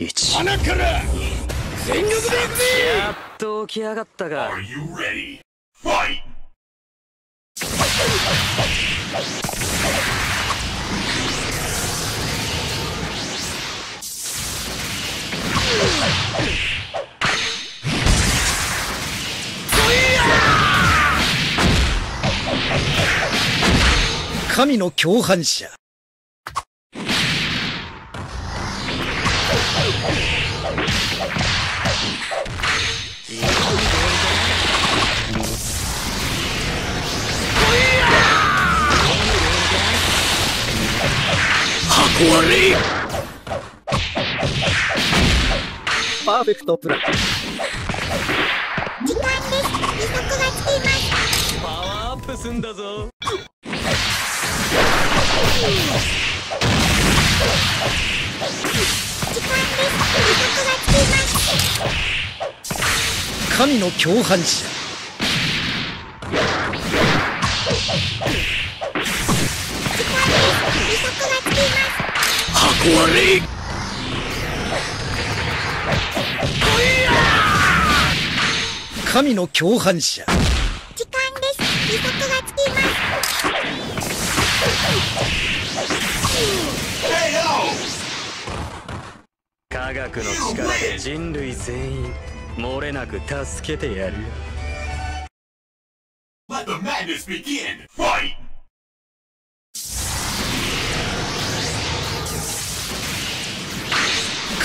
1穴から全力で行くぜやっと起き上がったが Are you ready? Fight! 神の共犯者箱割りパーフェクトプラン。時間です利息がつきますパワーアップすんだぞ。時間です。利息がつきます。神の共犯者ます箱割り神の共犯者時間です利息がつきます!科学の力で人類全員漏れなく助けてやる Let the madness begin! Fight!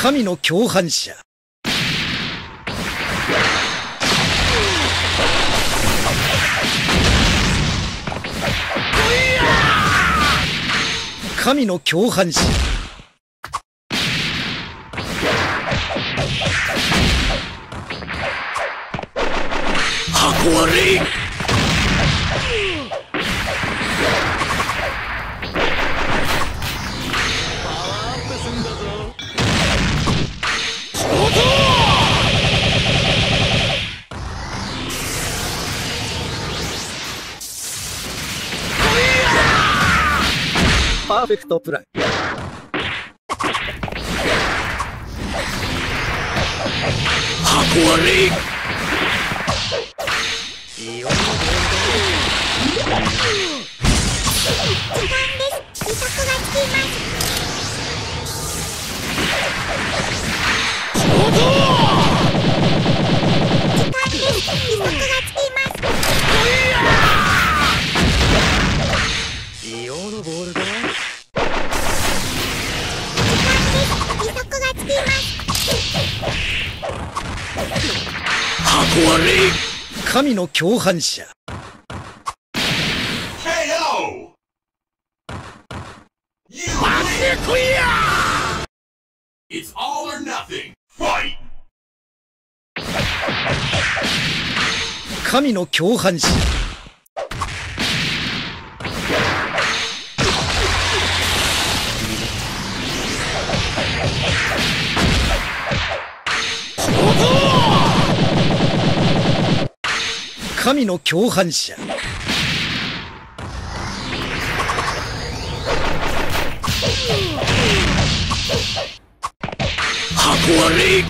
神の共犯者。神の共犯者。箱割りパーフェクトプラン箱割り。いよいよ時間です利息がつきます時間箱割り神の共犯者 KO! You It's all or nothing! Fight! 神の共犯者神の共犯者。箱割り。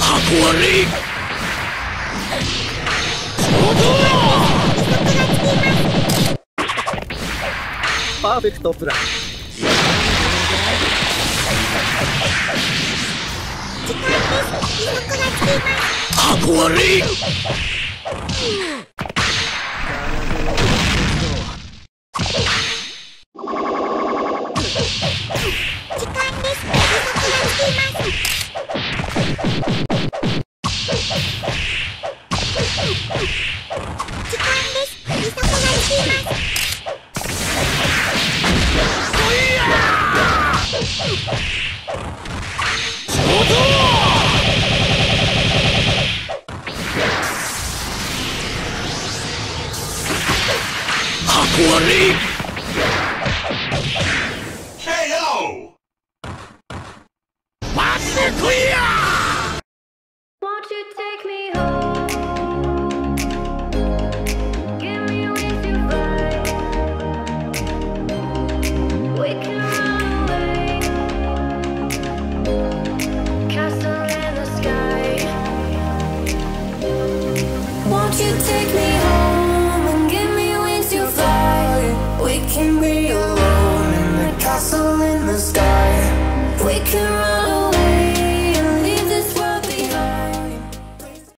箱割り。パーフェクトプラン。時間です。利息がつきます箱割り箱割り KO! 待ってこいや